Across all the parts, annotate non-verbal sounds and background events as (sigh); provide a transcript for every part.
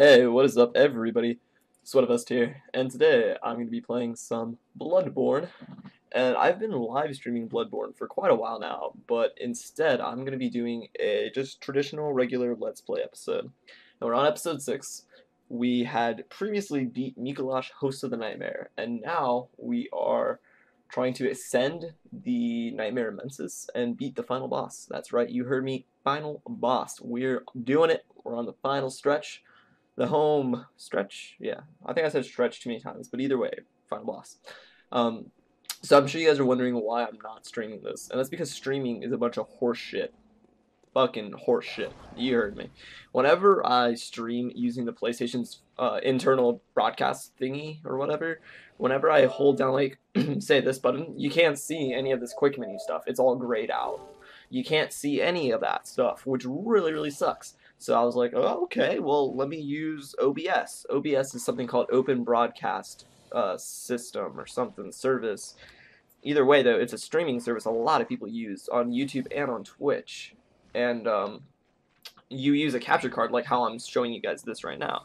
Hey, what is up everybody? SweatahVest here, and today I'm going to be playing some Bloodborne, and I've been live streaming Bloodborne for quite a while now, but instead I'm going to be doing a just traditional regular Let's Play episode. Now we're on episode 6, we had previously beat Micolash, Host of the Nightmare, and now we are trying to ascend the Nightmare of Mensis and beat the final boss. That's right, you heard me, final boss. We're doing it, we're on the final stretch the home stretch. Yeah, I think I said stretch too many times, but either way, final boss. Um, so I'm sure you guys are wondering why I'm not streaming this, and that's because streaming is a bunch of horseshit. Fucking horseshit. You heard me. Whenever I stream using the PlayStation's uh, internal broadcast thingy or whatever, whenever I hold down like (clears throat) say this button, you can't see any of this quick menu stuff. It's all grayed out. You can't see any of that stuff, which really really sucks. So I was like, oh, okay, well, let me use OBS. OBS is something called Open Broadcast uh, System or something, service. Either way, though, it's a streaming service a lot of people use on YouTube and on Twitch. And um, you use a capture card like how I'm showing you guys this right now.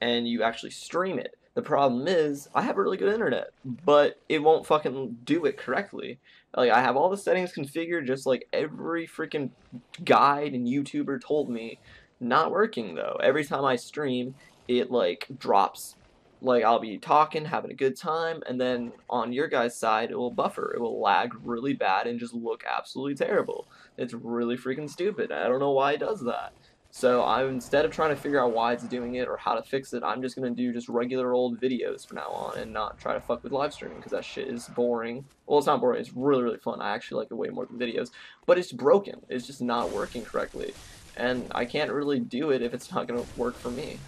And you actually stream it. The problem is, I have a really good internet, but it won't fucking do it correctly. Like, I have all the settings configured just like every freaking guide and YouTuber told me, not working though. Every time I stream, it like drops. Like I'll be talking, having a good time, and then on your guys' side, it will buffer. It will lag really bad and just look absolutely terrible. It's really freaking stupid. I don't know why it does that. So I'm instead of trying to figure out why it's doing it or how to fix it, I'm just gonna do just regular old videos from now on and not try to fuck with live streaming because that shit is boring. Well, it's not boring. It's really really fun. I actually like it way more than videos, but it's broken. It's just not working correctly and I can't really do it if it's not going to work for me.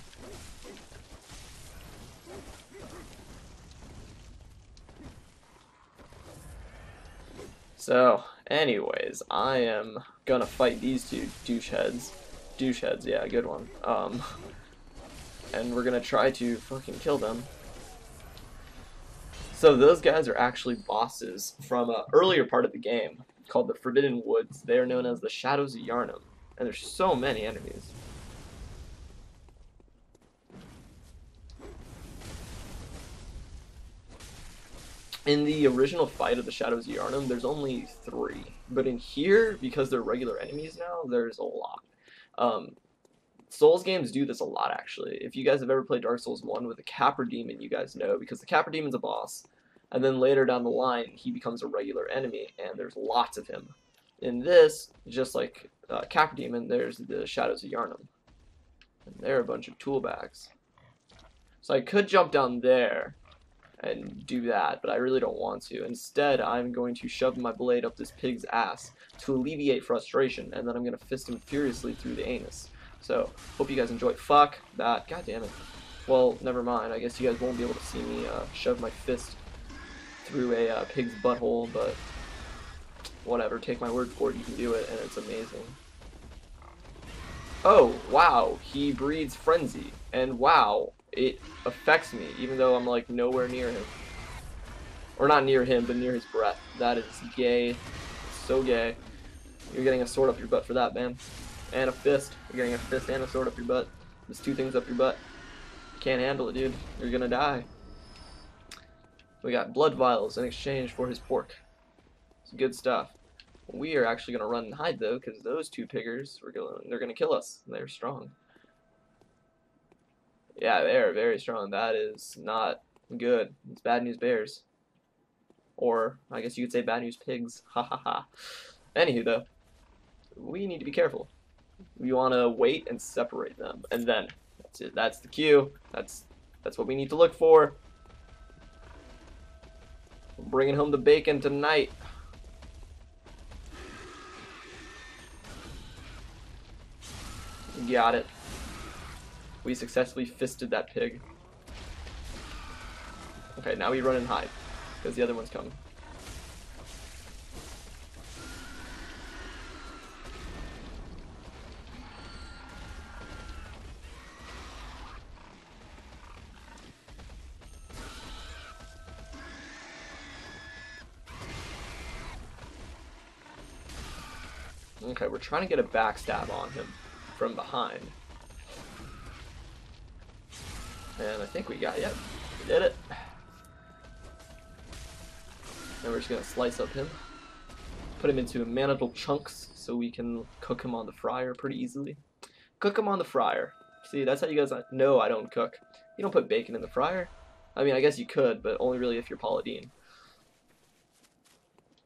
So, anyways, I am gonna fight these two doucheheads. Doucheheads, yeah, good one. Um, and we're gonna try to fucking kill them. So those guys are actually bosses from an earlier part of the game called the Forbidden Woods. They are known as the Shadows of Yharnam. And there's so many enemies. In the original fight of the Shadows of Yharnam, there's only three. But in here, because they're regular enemies now, there's a lot. Um, Souls games do this a lot, actually. If you guys have ever played Dark Souls 1 with the Capra Demon, you guys know, because the Capra Demon's a boss. And then later down the line, he becomes a regular enemy, and there's lots of him. In this, just like uh, Demon, there's the Shadows of Yharnam. And they're a bunch of tool bags. So I could jump down there and do that, but I really don't want to. Instead, I'm going to shove my blade up this pig's ass to alleviate frustration, and then I'm going to fist him furiously through the anus. So, hope you guys enjoy. Fuck that. God damn it. Well, never mind. I guess you guys won't be able to see me uh, shove my fist through a uh, pig's butthole, but whatever, take my word for it, you can do it, and it's amazing. Oh, wow, he breeds Frenzy, and wow, it affects me, even though I'm, like, nowhere near him. Or not near him, but near his breath. That is gay. So gay. You're getting a sword up your butt for that, man. And a fist. You're getting a fist and a sword up your butt. There's two things up your butt. Can't handle it, dude. You're gonna die. We got blood vials in exchange for his pork. Good stuff. We are actually going to run and hide, though, because those two piggers, we're going, they're going to kill us. They're strong. Yeah, they're very strong. That is not good. It's bad news bears. Or, I guess you could say bad news pigs. Ha ha ha. Anywho, though, we need to be careful. We want to wait and separate them. And then, that's it. That's the cue. That's, that's what we need to look for. Bringing home the bacon tonight. Got it. We successfully fisted that pig. Okay, now we run and hide. Because the other one's coming. Okay, we're trying to get a backstab on him from behind. And I think we got, yep, we did it. And we're just gonna slice up him. Put him into manageable chunks so we can cook him on the fryer pretty easily. Cook him on the fryer. See, that's how you guys know I don't cook. You don't put bacon in the fryer. I mean, I guess you could, but only really if you're Paula.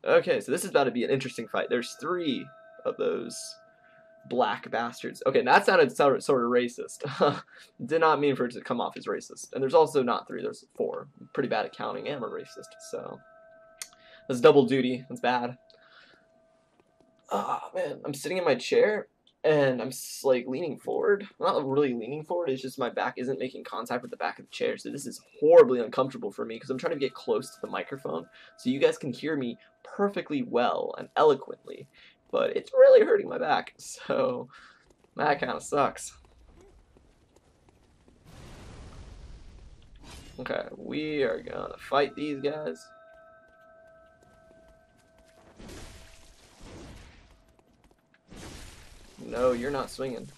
Okay, so this is about to be an interesting fight. There's three of those black bastards. Okay, that sounded sort of racist. (laughs) Did not mean for it to come off as racist. And there's also not three, there's four. I'm pretty bad at counting and a racist, so... That's double duty. That's bad. Oh, man. I'm sitting in my chair, and I'm like leaning forward. not really leaning forward, it's just my back isn't making contact with the back of the chair. So this is horribly uncomfortable for me because I'm trying to get close to the microphone so you guys can hear me perfectly well and eloquently. But it's really hurting my back, so that kind of sucks. Okay, we are gonna fight these guys. No, you're not swinging.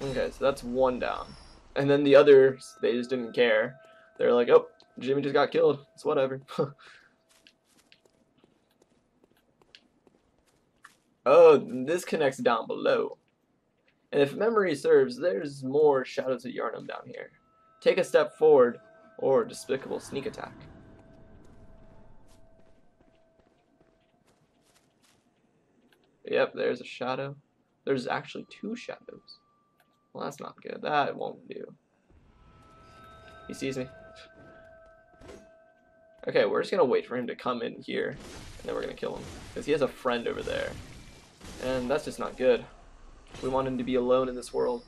Okay, so that's one down. And then the others, they just didn't care. They're like, oh, Jimmy just got killed. It's whatever. (laughs) oh, this connects down below. And if memory serves, there's more Shadows of Yharnam down here. Take a step forward, or Despicable Sneak Attack. Yep, there's a shadow. There's actually two shadows. Well, that's not good. That won't do. He sees me. Okay, we're just gonna wait for him to come in here, and then we're gonna kill him. Because he has a friend over there. And that's just not good. We want him to be alone in this world.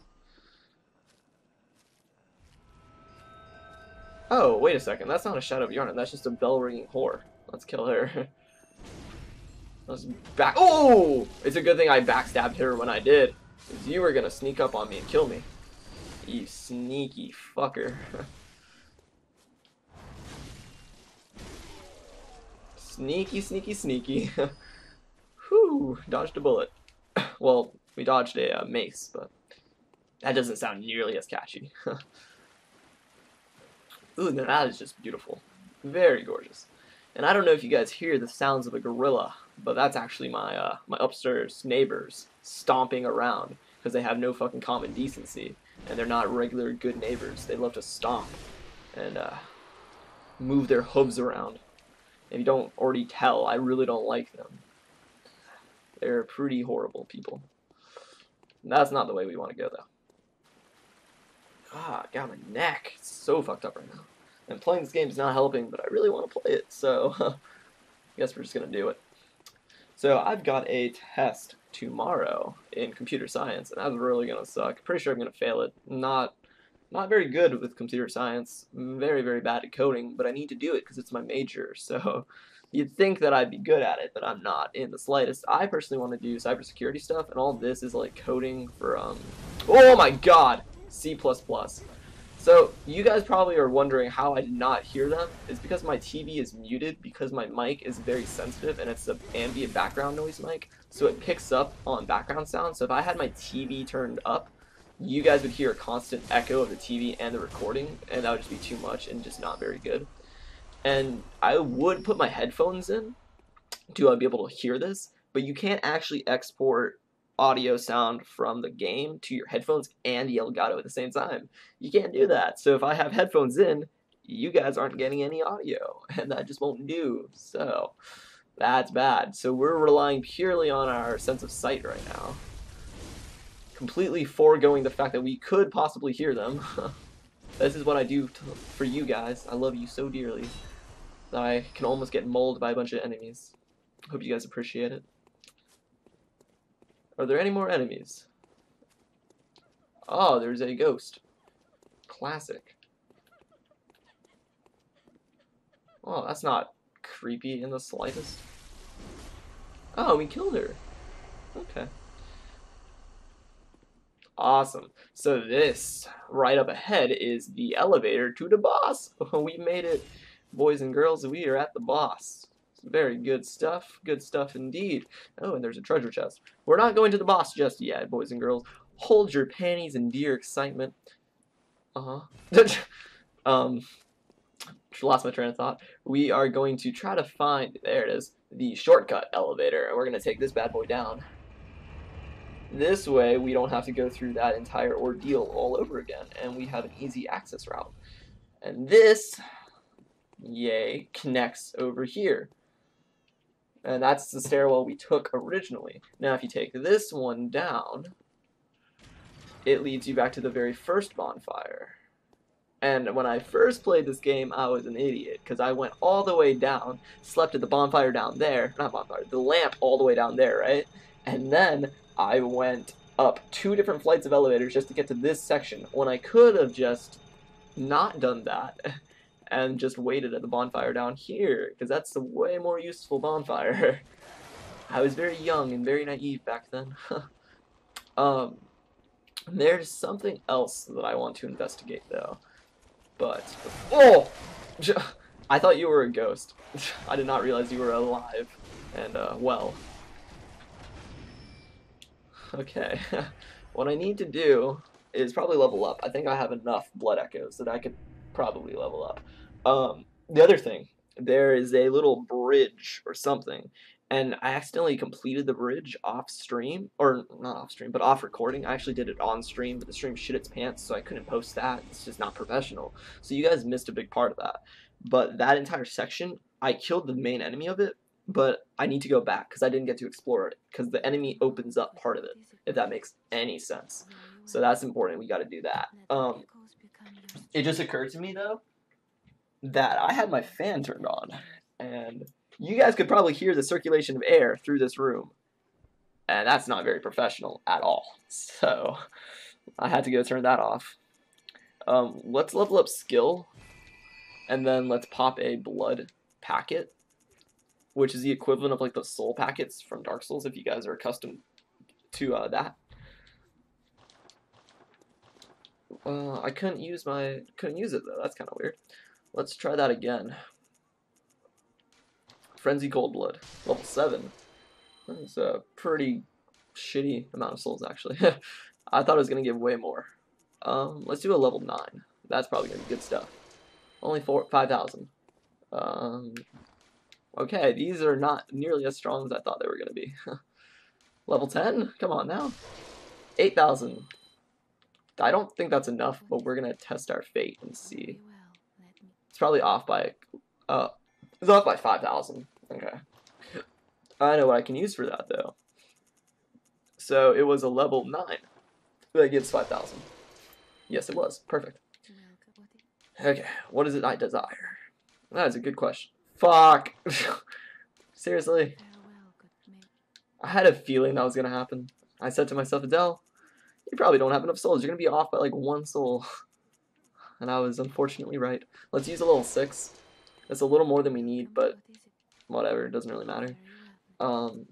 Oh, wait a second. That's not a Shadow of Yharnam. That's just a bell-ringing whore. Let's kill her. (laughs) Let's back. Oh! It's a good thing I backstabbed her when I did. Because you were going to sneak up on me and kill me. You sneaky fucker. (laughs) sneaky, sneaky, sneaky. (laughs) Dodged a bullet. (coughs) well, we dodged a uh, mace, but that doesn't sound nearly as catchy. (laughs) Ooh, that is just beautiful. Very gorgeous. And I don't know if you guys hear the sounds of a gorilla, but that's actually my uh, my upstairs neighbors stomping around because they have no fucking common decency and they're not regular good neighbors. They love to stomp and uh, move their hooves around. If you don't already tell, I really don't like them. They're pretty horrible people. And that's not the way we want to go though. Ah, got my neck. It's so fucked up right now. And playing this game is not helping, but I really want to play it, so (laughs) I guess we're just going to do it. So I've got a test tomorrow in computer science, and that's really going to suck. Pretty sure I'm going to fail it. Not not very good with computer science. Very, very bad at coding, but I need to do it because it's my major, (laughs) so you'd think that I'd be good at it, but I'm not in the slightest. I personally want to do cybersecurity stuff, and all this is like coding for, um, oh my god, C++. So you guys probably are wondering how I did not hear them. It's because my TV is muted because my mic is very sensitive and it's an ambient background noise mic. So it picks up on background sound. So if I had my TV turned up, you guys would hear a constant echo of the TV and the recording and that would just be too much and just not very good. And I would put my headphones in to uh, be able to hear this, but you can't actually export audio sound from the game to your headphones and the Elgato at the same time. You can't do that. So if I have headphones in, you guys aren't getting any audio, (laughs) and that just won't do. So that's bad. So we're relying purely on our sense of sight right now. Completely foregoing the fact that we could possibly hear them. (laughs) this is what I do for you guys. I love you so dearly I can almost get mauled by a bunch of enemies. Hope you guys appreciate it. Are there any more enemies? Oh, there's a ghost. Classic. Oh, that's not creepy in the slightest. Oh, we killed her. Okay. Awesome. So this, right up ahead, is the elevator to the boss. (laughs) we made it. Boys and girls, we are at the boss. Very good stuff. Good stuff indeed. Oh, and there's a treasure chest. We're not going to the boss just yet, boys and girls. hold your panties in dear excitement. Uh-huh. (laughs) um, lost my train of thought. We are going to try to find, there it is, the shortcut elevator, and we're going to take this bad boy down. This way, we don't have to go through that entire ordeal all over again, and we have an easy access route. And this, yay, connects over here. And that's the stairwell we took originally. Now, if you take this one down, it leads you back to the very first bonfire. And when I first played this game, I was an idiot because I went all the way down, slept at the bonfire down there, not bonfire, the lamp all the way down there, right? And then I went up two different flights of elevators just to get to this section when I could have just not done that and just waited at the bonfire down here because that's a way more useful bonfire. (laughs) I was very young and very naive back then. (laughs) um, there's something else that I want to investigate though. But, oh! (laughs) I thought you were a ghost. I did not realize you were alive and, uh, well. Okay, what I need to do is probably level up. I think I have enough blood echoes that I could probably level up. Um, the other thing, there is a little bridge or something and I accidentally completed the bridge off stream, or not off stream, but off recording. I actually did it on stream, but the stream shit its pants, so I couldn't post that. It's just not professional. So you guys missed a big part of that. But that entire section, I killed the main enemy of it, but I need to go back because I didn't get to explore it because the enemy opens up part of it, if that makes any sense. So that's important. We got to do that. Um, it just occurred to me though that I had my fan turned on, and you guys could probably hear the circulation of air through this room. And that's not very professional at all. So I had to go turn that off. Um, let's level up skill. And then let's pop a blood packet. Which is the equivalent of like the soul packets from Dark Souls if you guys are accustomed to uh, that. Uh, I couldn't use my couldn't use it though. That's kind of weird. Let's try that again. Frenzy Cold Blood, level 7. That's a pretty shitty amount of souls, actually. (laughs) I thought it was going to give way more. Um, let's do a level 9. That's probably going to be good stuff. Only 5,000. Um, okay, these are not nearly as strong as I thought they were going to be. (laughs) level 10? Come on now. 8,000. I don't think that's enough, but we're going to test our fate and see. It's probably off by... Uh, it's off by 5,000. Okay. I know what I can use for that, though. So it was a level 9. That gives 5,000. Yes, it was. Perfect. Okay, what is it I desire? That is a good question. Fuck! (laughs) Seriously? I had a feeling that was going to happen. I said to myself, Adele, you probably don't have enough souls. You're going to be off by like one soul. (laughs) And I was unfortunately right. Let's use a level 6. It's a little more than we need, but whatever, it doesn't really matter. Um,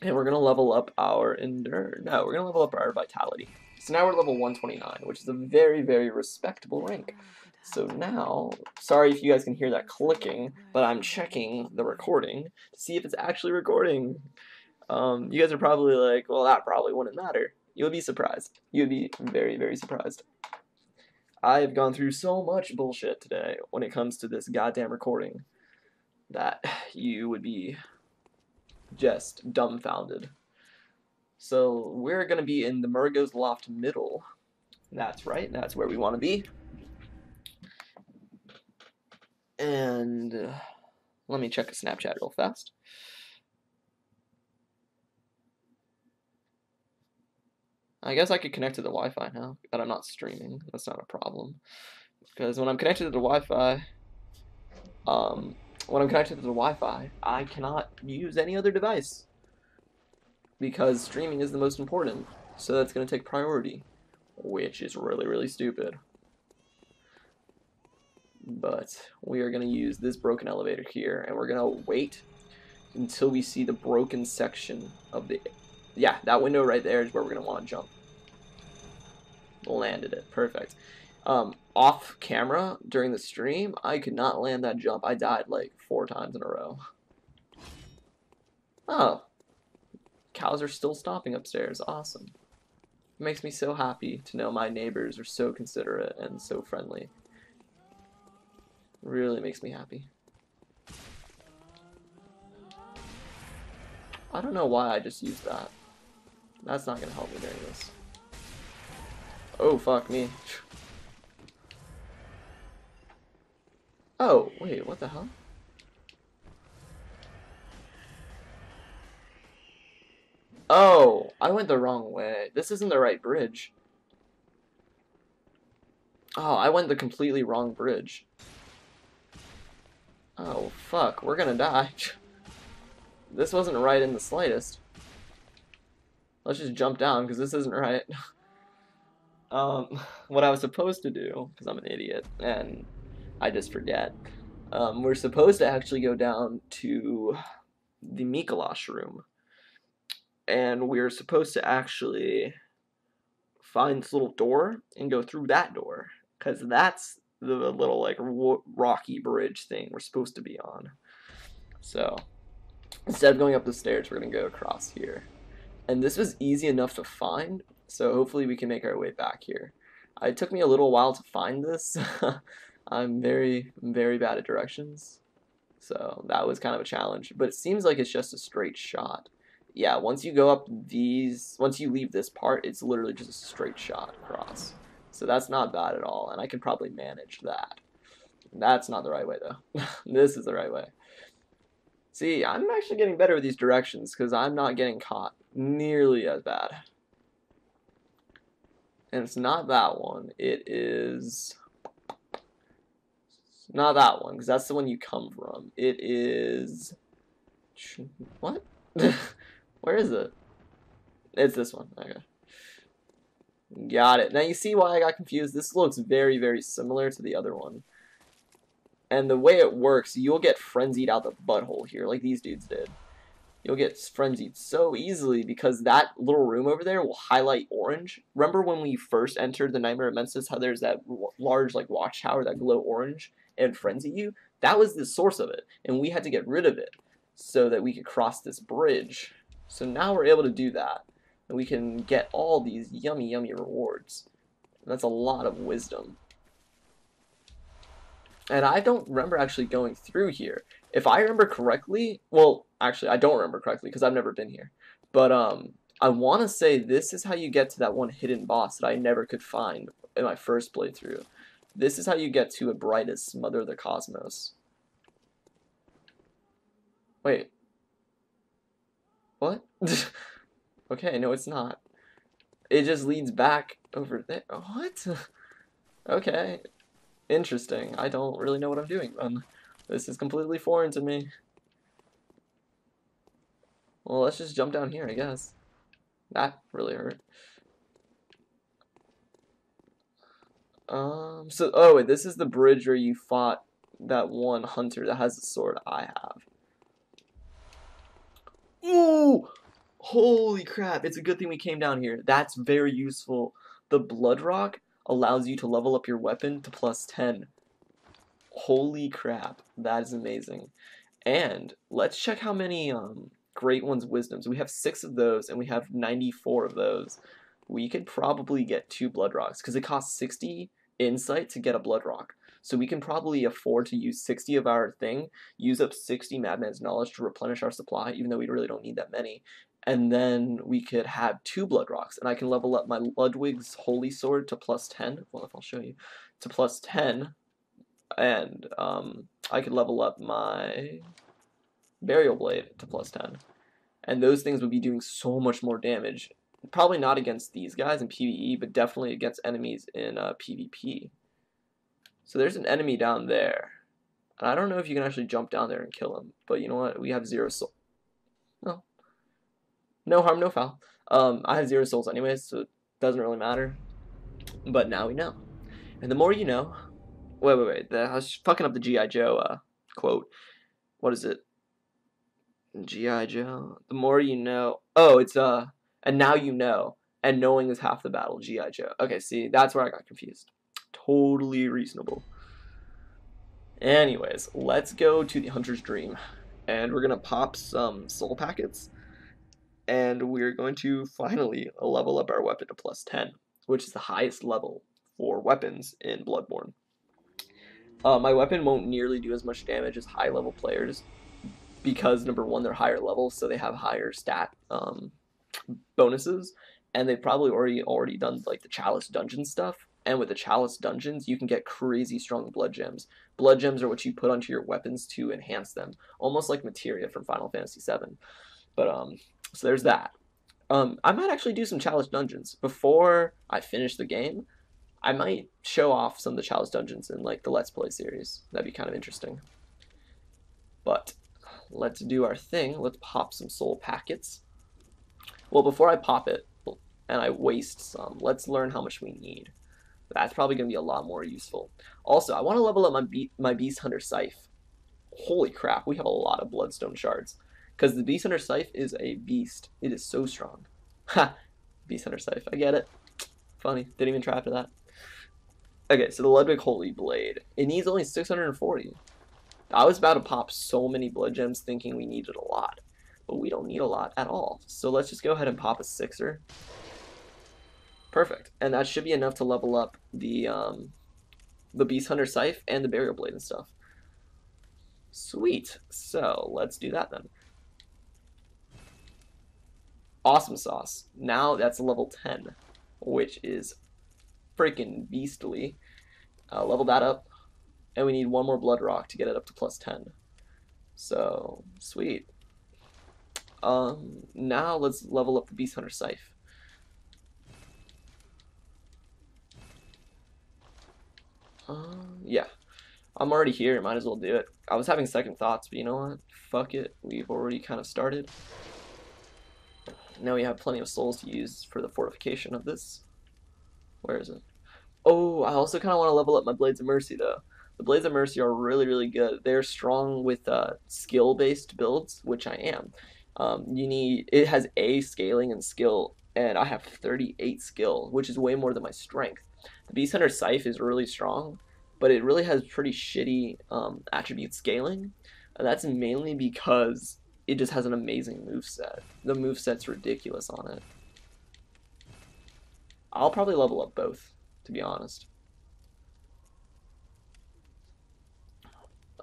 and we're going to level up our endure. No, we're going to level up our vitality. So now we're level 129, which is a very, very respectable rank. So now, sorry if you guys can hear that clicking, but I'm checking the recording to see if it's actually recording. Um, you guys are probably like, well, that probably wouldn't matter. You'll be surprised. You'll be very, very surprised. I have gone through so much bullshit today when it comes to this goddamn recording that you would be just dumbfounded. So we're going to be in the Mergo's Loft middle. That's right, that's where we want to be. And uh, let me check a Snapchat real fast. I guess I could connect to the Wi-Fi now that I'm not streaming. That's not a problem. Because when I'm connected to the Wi-Fi, um, when I'm connected to the Wi-Fi, I cannot use any other device. Because streaming is the most important. So that's going to take priority. Which is really, really stupid. But we are going to use this broken elevator here. And we're going to wait until we see the broken section of the... Yeah, that window right there is where we're going to want to jump. Landed it. Perfect um, off camera during the stream, I could not land that jump. I died like four times in a row. Oh. Cows are still stopping upstairs. Awesome. It makes me so happy to know my neighbors are so considerate and so friendly. Really makes me happy. I don't know why I just used that. That's not gonna help me during this. Oh, fuck me. Oh, wait, what the hell? Oh, I went the wrong way. This isn't the right bridge. Oh, I went the completely wrong bridge. Oh, fuck, we're gonna die. (laughs) this wasn't right in the slightest. Let's just jump down, because this isn't right. (laughs) um, (laughs) what I was supposed to do, because I'm an idiot, and I just forget, um, we're supposed to actually go down to the Micolash room. And we're supposed to actually find this little door and go through that door. Because that's the little, like, rocky bridge thing we're supposed to be on. So, instead of going up the stairs, we're going to go across here. And this was easy enough to find, so hopefully we can make our way back here. It took me a little while to find this. (laughs) I'm very, very bad at directions. So that was kind of a challenge. But it seems like it's just a straight shot. Yeah, once you go up these, once you leave this part, it's literally just a straight shot across. So that's not bad at all, and I can probably manage that. That's not the right way, though. (laughs) this is the right way. See, I'm actually getting better with these directions, because I'm not getting caught nearly as bad. And it's not that one. It is... Not that one, because that's the one you come from. It is... What? (laughs) Where is it? It's this one. Okay. Got it. Now you see why I got confused? This looks very, very similar to the other one. And the way it works, you'll get frenzied out the butthole here, like these dudes did. You'll get frenzied so easily because that little room over there will highlight orange. Remember when we first entered the Nightmare of Mensis, how there's that large like watchtower that glow orange? and frenzy you, that was the source of it. And we had to get rid of it so that we could cross this bridge. So now we're able to do that. And we can get all these yummy, yummy rewards. And that's a lot of wisdom. And I don't remember actually going through here. If I remember correctly, well, actually, I don't remember correctly because I've never been here. But um, I want to say this is how you get to that one hidden boss that I never could find in my first playthrough. This is how you get to Ebrietas Mother of the Cosmos. Wait. What? (laughs) okay, no it's not. It just leads back over there. What? (laughs) okay. Interesting. I don't really know what I'm doing then. This is completely foreign to me. Well, let's just jump down here, I guess. That really hurt. Um, so, oh, wait, this is the bridge where you fought that one hunter that has the sword I have. Ooh! Holy crap, it's a good thing we came down here. That's very useful. The Blood Rock allows you to level up your weapon to plus 10. Holy crap, that is amazing. And let's check how many um, Great One's Wisdoms. We have 6 of those, and we have 94 of those. We could probably get 2 Blood Rocks, because it costs 60 insight to get a blood rock. So we can probably afford to use 60 of our thing, use up 60 Madman's knowledge to replenish our supply, even though we really don't need that many. And then we could have two blood rocks, and I can level up my Ludwig's Holy Sword to plus 10. Well, if I'll show you, to plus 10. And um, I could level up my Burial Blade to plus 10. And those things would be doing so much more damage Probably not against these guys in PvE, but definitely against enemies in uh, PvP. So there's an enemy down there. And I don't know if you can actually jump down there and kill him. But you know what? We have zero soul. No. No harm, no foul. Um, I have zero souls anyways, so it doesn't really matter. But now we know. And the more you know... Wait, wait, wait. The, I was fucking up the G.I. Joe uh, quote. What is it? G.I. Joe. The more you know... Oh, it's... uh and now you know. And knowing is half the battle, G.I. Joe. Okay, see, that's where I got confused. Totally reasonable. Anyways, let's go to the Hunter's Dream. And we're going to pop some soul packets. and we're going to finally level up our weapon to plus 10, which is the highest level for weapons in Bloodborne. Uh, my weapon won't nearly do as much damage as high level players because number one, they're higher level, so they have higher stat um, bonuses, and they've probably already already done like the Chalice dungeon stuff. And with the Chalice dungeons, you can get crazy strong blood gems. Blood gems are what you put onto your weapons to enhance them, almost like materia from Final Fantasy VII. But um, so there's that. Um, I might actually do some Chalice dungeons before I finish the game. I might show off some of the Chalice dungeons in like the Let's Play series. That'd be kind of interesting. But let's do our thing. Let's pop some soul packets. Well, before I pop it and I waste some, let's learn how much we need. That's probably going to be a lot more useful. Also, I want to level up my, Be my Beast Hunter Scythe. Holy crap, we have a lot of Bloodstone shards. Because the Beast Hunter Scythe is a beast. It is so strong. Ha! Beast Hunter Scythe. I get it. Funny. Didn't even try after that. Okay, so the Ludwig Holy Blade. It needs only 640. I was about to pop so many blood gems thinking we needed a lot. But we don't need a lot at all. So let's just go ahead and pop a sixer. Perfect. And that should be enough to level up the um, the Beast Hunter Scythe and the Burial Blade and stuff. Sweet. So let's do that then. Awesome Sauce. Now that's level 10, which is freaking beastly. Uh, level that up, and we need one more Blood Rock to get it up to plus 10. So, sweet. Um, now let's level up the Beast Hunter Scythe. Uh, yeah. I'm already here, might as well do it. I was having second thoughts, but you know what? Fuck it. We've already kind of started. Now we have plenty of souls to use for the fortification of this. Where is it? Oh, I also kind of want to level up my Blades of Mercy, though. The Blades of Mercy are really, really good. They're strong with uh, skill-based builds, which I am. Um, you need it has a scaling and skill, and I have 38 skill, which is way more than my strength. The Beast Hunter Scythe is really strong, but it really has pretty shitty um, attribute scaling. And that's mainly because it just has an amazing move set. The move set's ridiculous on it. I'll probably level up both, to be honest.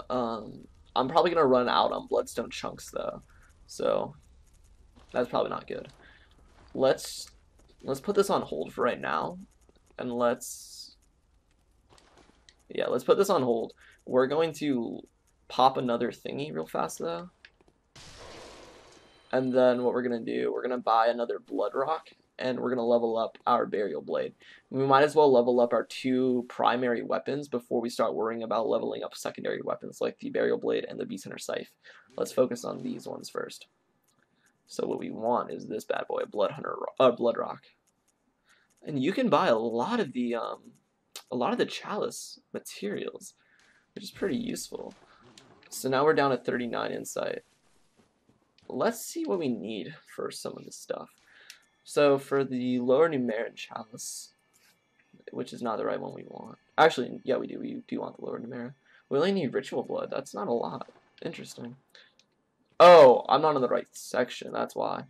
Um, I'm probably gonna run out on Bloodstone chunks though, so that's probably not good. Let's let's put this on hold for right now, and let's yeah, let's put this on hold. We're going to pop another thingy real fast though. And then what we're going to do, we're going to buy another Blood Rock, and we're going to level up our Burial Blade. We might as well level up our two primary weapons before we start worrying about leveling up secondary weapons like the Burial Blade and the Beast Hunter Scythe. Let's focus on these ones first. So what we want is this bad boy, Blood Hunter, uh, Blood Rock. And you can buy a lot of the, um, a lot of the Chalice materials, which is pretty useful. So now we're down at 39 insight let's see what we need for some of this stuff. So for the lower Pthumeru chalice, which is not the right one we want. Actually, yeah, we do. We do want the lower Pthumeru. We only need ritual blood. That's not a lot. Interesting. Oh, I'm not in the right section. That's why.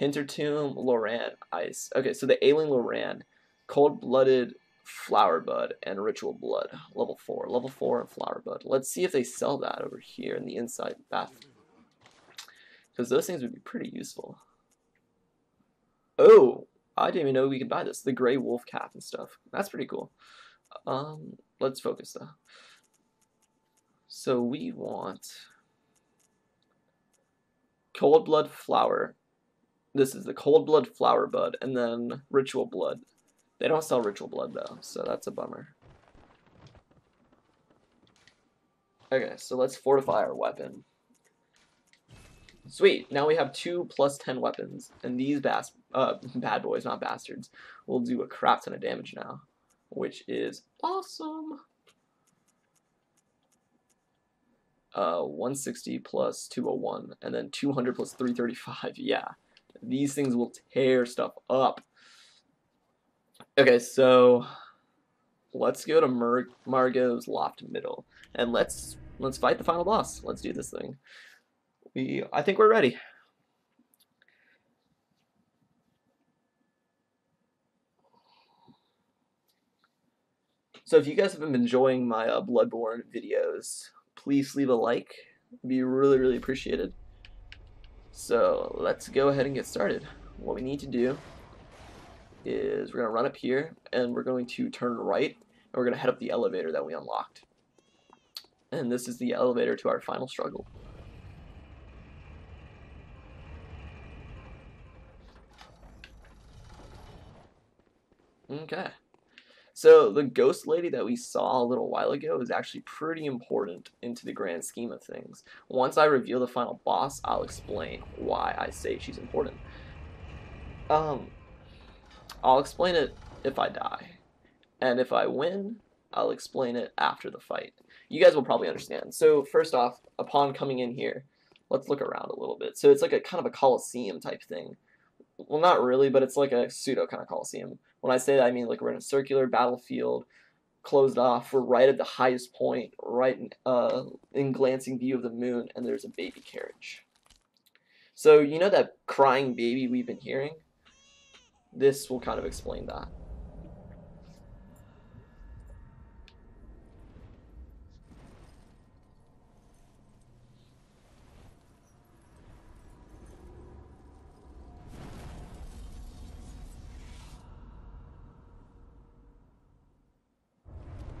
Hintertomb, Loran, Ice. Okay, so the Ailing Loran, Cold-Blooded Flower Bud, and Ritual Blood. Level 4. Level 4 and Flower Bud. Let's see if they sell that over here in the insight bath because those things would be pretty useful. Oh, I didn't even know we could buy this. The gray wolf cap and stuff. That's pretty cool. Um, let's focus though. So we want cold blood flower. This is the cold blood flower bud, and then ritual blood. They don't sell ritual blood though, so that's a bummer. Okay, so let's fortify our weapon. Sweet, now we have two plus 10 weapons, and these bas uh, bad boys, not bastards, will do a crap ton of damage now, which is awesome. Uh, 160 plus 201, and then 200 plus 335, (laughs) yeah. These things will tear stuff up. Okay, so let's go to Mar Loft Middle, and let's let's fight the final boss. Let's do this thing we I think we're ready. So if you guys have been enjoying my uh, Bloodborne videos, please leave a like. It'd be really, really appreciated. So let's go ahead and get started. What we need to do is we're going to run up here and we're going to turn right and we're going to head up the elevator that we unlocked. And this is the elevator to our final struggle. Okay. So the ghost lady that we saw a little while ago is actually pretty important into the grand scheme of things. Once I reveal the final boss, I'll explain why I say she's important. Um, I'll explain it if I die. And if I win, I'll explain it after the fight. You guys will probably understand. So first off, upon coming in here, let's look around a little bit. So it's like a kind of a coliseum type thing. Well, not really, but it's like a pseudo kind of coliseum. When I say that, I mean like we're in a circular battlefield, closed off. We're right at the highest point, right in, uh, in glancing view of the moon, and there's a baby carriage. So you know that crying baby we've been hearing? This will kind of explain that.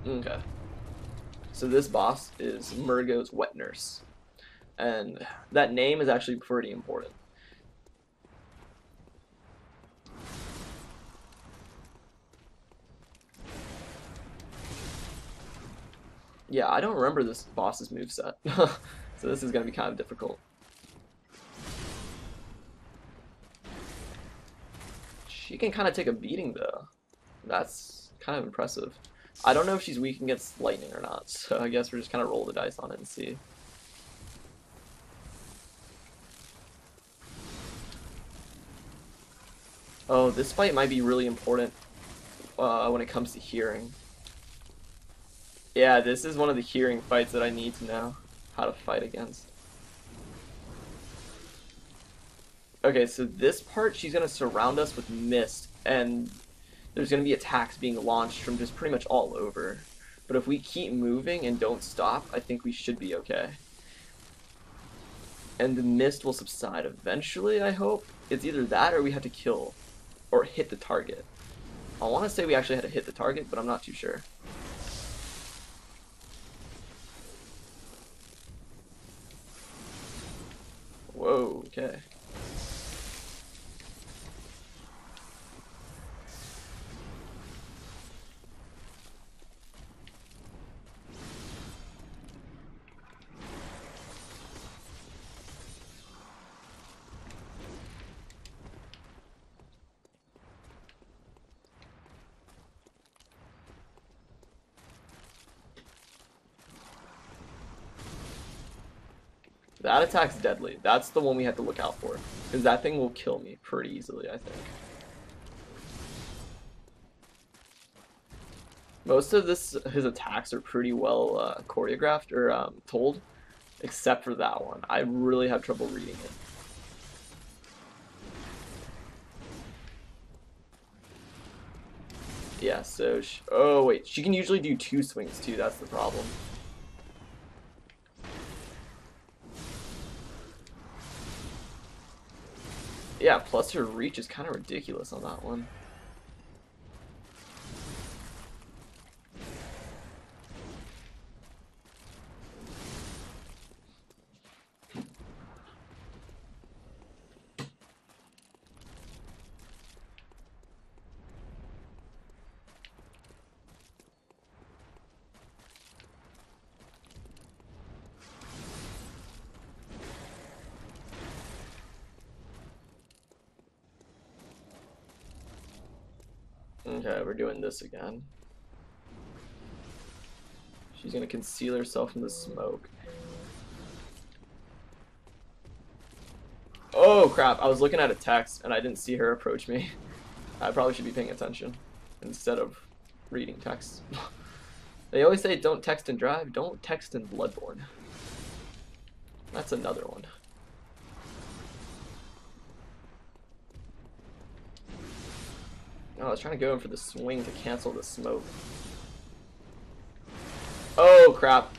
Mm. Okay. So this boss is Mergo's wet nurse. And that name is actually pretty important. Yeah, I don't remember this boss's moveset. (laughs) so this is going to be kind of difficult. She can kind of take a beating though. That's kind of impressive. I don't know if she's weak against lightning or not, so I guess we're just kind of roll the dice on it and see. Oh, this fight might be really important uh, when it comes to hearing. Yeah, this is one of the hearing fights that I need to know how to fight against. Okay, so this part, she's going to surround us with mist, and there's going to be attacks being launched from just pretty much all over. But if we keep moving and don't stop, I think we should be okay. And the mist will subside eventually, I hope. It's either that or we have to kill or hit the target. I want to say we actually had to hit the target, but I'm not too sure. Whoa, okay. That attack's deadly. That's the one we have to look out for. Because that thing will kill me pretty easily, I think. Most of this, his attacks are pretty well uh, choreographed or um, told, except for that one. I really have trouble reading it. Yeah, so, oh wait, she can usually do two swings too, that's the problem. Yeah, plus her reach is kind of ridiculous on that one. Okay, we're doing this again. She's gonna conceal herself in the smoke. Oh crap, I was looking at a text and I didn't see her approach me. (laughs) I probably should be paying attention instead of reading text. (laughs) they always say don't text and drive, don't text in Bloodborne. That's another one. Oh, I was trying to go in for the swing to cancel the smoke. Oh, crap.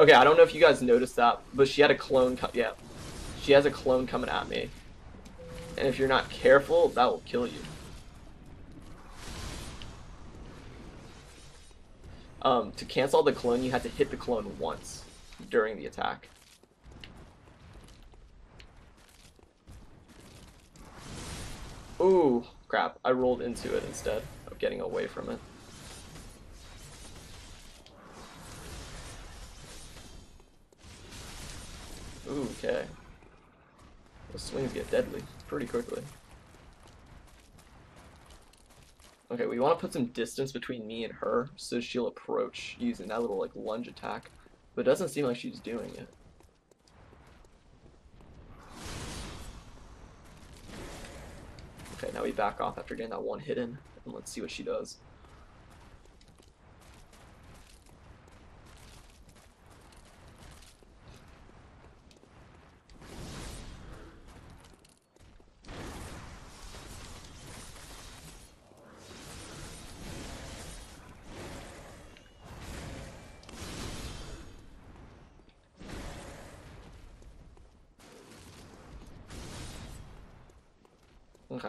Okay, I don't know if you guys noticed that, but she had a clone, yeah. She has a clone coming at me. And if you're not careful, that will kill you. Um, to cancel the clone, you had to hit the clone once during the attack. Ooh, crap. I rolled into it instead of getting away from it. Ooh, okay. Those swings get deadly pretty quickly. Okay, we want to put some distance between me and her so she'll approach using that little like lunge attack. But it doesn't seem like she's doing it. Now we back off after getting that one hit in, and let's see what she does.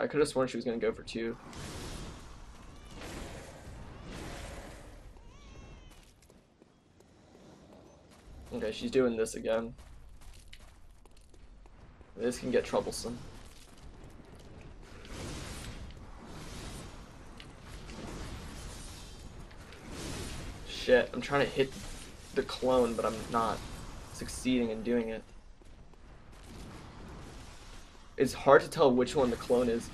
I could have sworn she was going to go for two. Okay, she's doing this again. This can get troublesome. Shit, I'm trying to hit the clone, but I'm not succeeding in doing it it's hard to tell which one the clone is.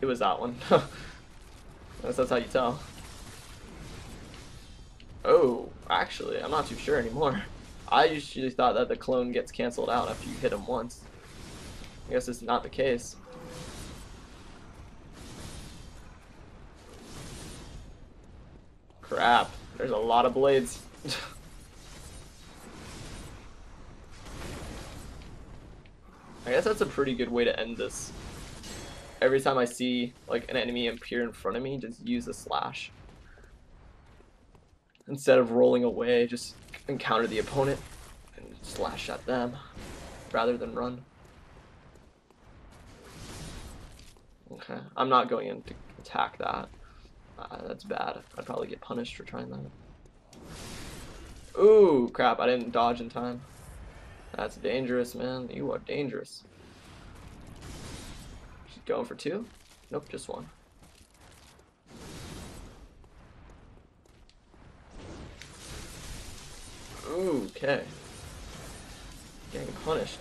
It was that one. (laughs) that's, that's how you tell. Oh, actually, I'm not too sure anymore. I usually thought that the clone gets canceled out after you hit him once. I guess it's not the case. Crap, there's a lot of blades. (laughs) I guess that's a pretty good way to end this. Every time I see like an enemy appear in front of me, just use a slash. Instead of rolling away, just encounter the opponent and slash at them rather than run. Okay, I'm not going in to attack that. Uh, that's bad. I'd probably get punished for trying that. Ooh, crap, I didn't dodge in time. That's dangerous, man. You are dangerous. She's going for two? Nope, just one. Okay. Getting punished.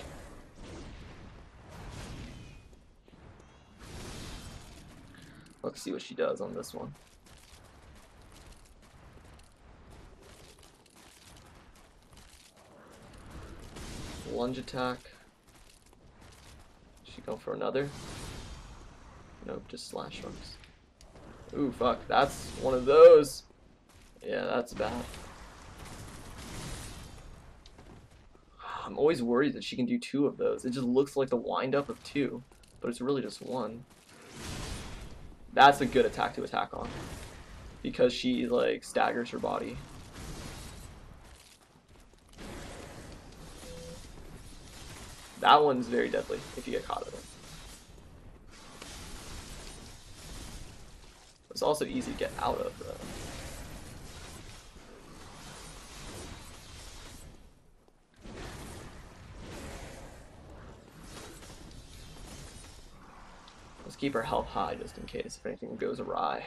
Let's see what she does on this one. Lunge attack. She go for another? Nope, just slash runs. Ooh, fuck, that's one of those. Yeah, that's bad. I'm always worried that she can do two of those. It just looks like the wind-up of two, but it's really just one. That's a good attack to attack on. Because she, like, staggers her body. That one's very deadly if you get caught in it. It's also easy to get out of though. Let's keep our health high just in case if anything goes awry.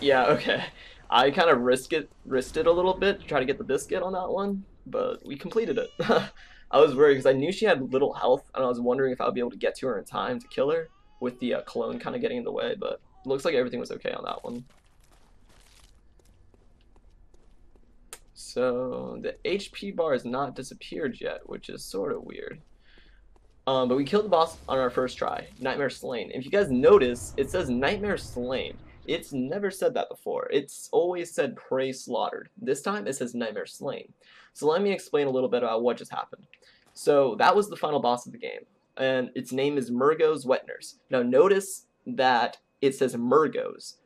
Yeah, (laughs) okay. I kind of risk it, risked it a little bit to try to get the biscuit on that one, but we completed it. (laughs) I was worried because I knew she had little health, and I was wondering if I would be able to get to her in time to kill her with the uh, clone kind of getting in the way, but looks like everything was okay on that one. So the HP bar has not disappeared yet, which is sort of weird. Um, but we killed the boss on our first try, Nightmare Slain. If you guys notice, it says Nightmare Slain. It's never said that before. It's always said Prey Slaughtered. This time it says Nightmare Slain. So let me explain a little bit about what just happened. So that was the final boss of the game, and its name is Mergo's Wet Nurse. Now notice that it says Mergo's,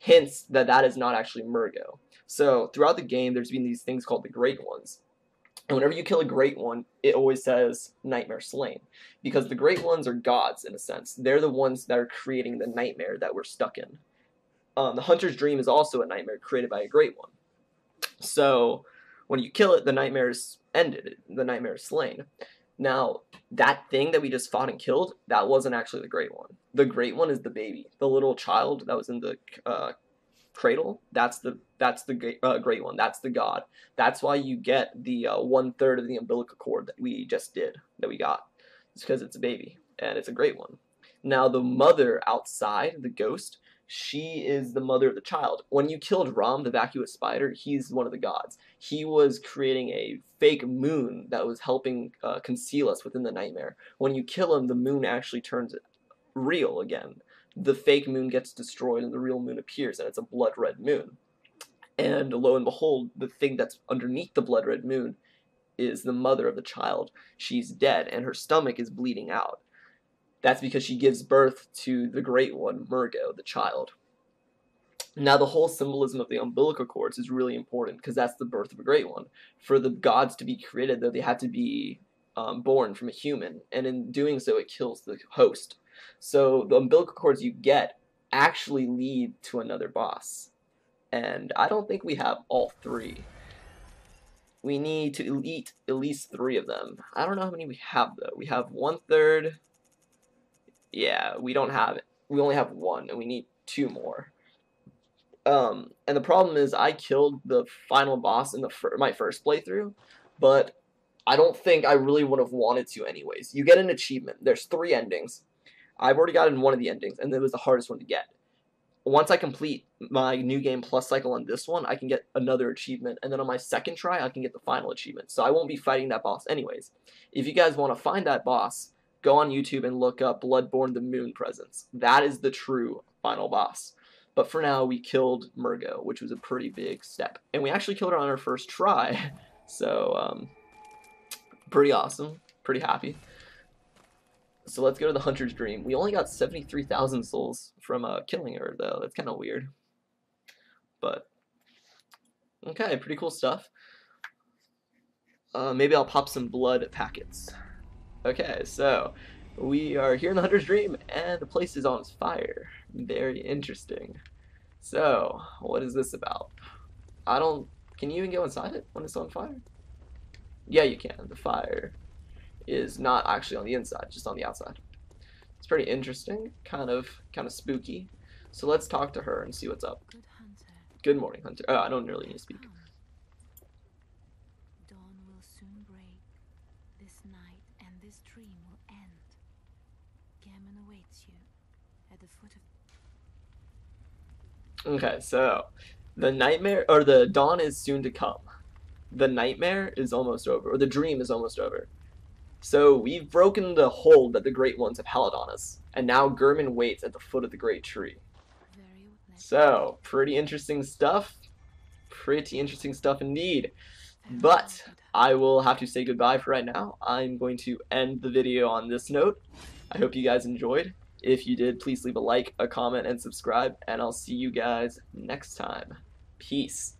hence that that is not actually Mergo. So throughout the game, there's been these things called the Great Ones. And whenever you kill a Great One, it always says Nightmare Slain. Because the Great Ones are gods, in a sense. They're the ones that are creating the nightmare that we're stuck in. Um, the Hunter's Dream is also a nightmare created by a Great One. So when you kill it, the nightmare is ended. The nightmare is slain. Now, that thing that we just fought and killed, that wasn't actually the Great One. The Great One is the baby. The little child that was in the uh, cradle, that's the that's the great, uh, great one. That's the god. That's why you get the uh, one third of the umbilical cord that we just did, that we got. It's because it's a baby, and it's a great one. Now the mother outside, the ghost, she is the mother of the child. When you killed Rom, the vacuous spider, he's one of the gods. He was creating a fake moon that was helping uh, conceal us within the nightmare. When you kill him, the moon actually turns real again. The fake moon gets destroyed and the real moon appears, and it's a blood red moon. And lo and behold, the thing that's underneath the blood red moon is the mother of the child. She's dead, and her stomach is bleeding out. That's because she gives birth to the Great One, Mergo, the child. Now, the whole symbolism of the umbilical cords is really important because that's the birth of a Great One. For the gods to be created, though, they have to be um, born from a human, and in doing so, it kills the host. So the umbilical cords you get actually lead to another boss. And I don't think we have all three. We need to eat at least three of them. I don't know how many we have, though. We have one third, yeah, we don't have it. We only have one, and we need two more. Um, and the problem is, I killed the final boss in the fir my first playthrough, but I don't think I really would have wanted to anyways. You get an achievement. There's three endings. I've already gotten one of the endings, and it was the hardest one to get. Once I complete my new game plus cycle on this one, I can get another achievement, and then on my second try, I can get the final achievement. So I won't be fighting that boss anyways. If you guys want to find that boss, go on YouTube and look up Bloodborne the Moon Presence. That is the true final boss. But for now, we killed Mergo, which was a pretty big step. And we actually killed her on our first try. (laughs) So, um, pretty awesome. Pretty happy. So let's go to the Hunter's Dream. We only got 73,000 souls from uh, killing her, though. That's kind of weird. But, okay, pretty cool stuff. Uh, maybe I'll pop some blood packets. Okay, so we are here in the Hunter's Dream, and the place is on fire. Very interesting. So, what is this about? I don't... Can you even go inside it when it's on fire? Yeah, you can. The fire is not actually on the inside, just on the outside. It's pretty interesting, kind of kind of spooky. So let's talk to her and see what's up. Good hunter. Good morning, Hunter. Oh, I don't really need to speak. Oh. Come. Dawn will soon break. This night and this dream will end. Gehrman awaits you at the foot of Okay, so the nightmare or the dawn is soon to come. The nightmare is almost over, or the dream is almost over. So we've broken the hold that the Great Ones have held on us, and now Gehrman waits at the foot of the great tree. So, pretty interesting stuff. Pretty interesting stuff indeed. But. I will have to say goodbye for right now. I'm going to end the video on this note. I hope you guys enjoyed. If you did, please leave a like, a comment, and subscribe, and I'll see you guys next time. Peace.